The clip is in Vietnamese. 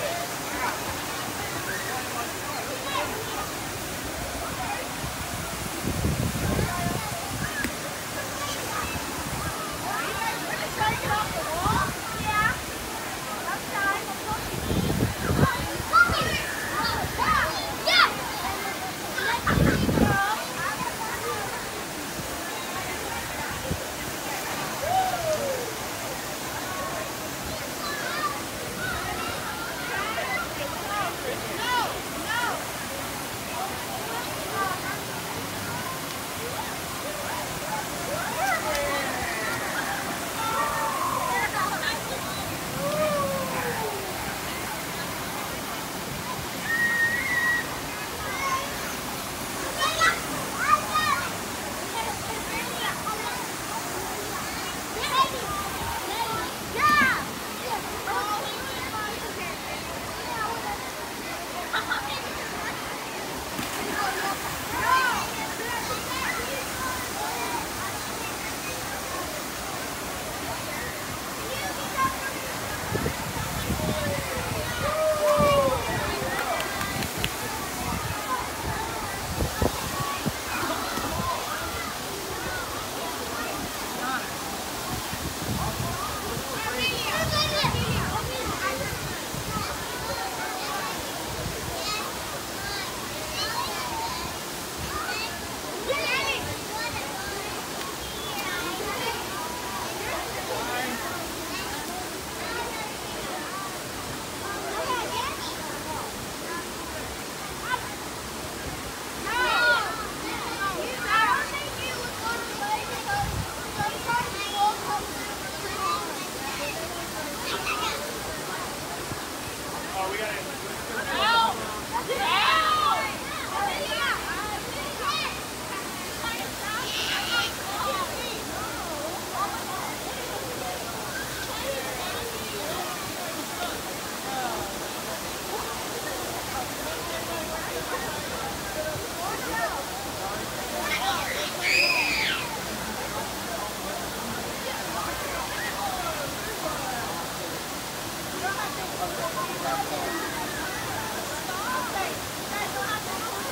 Thank you. Ha ha ha! Thank you.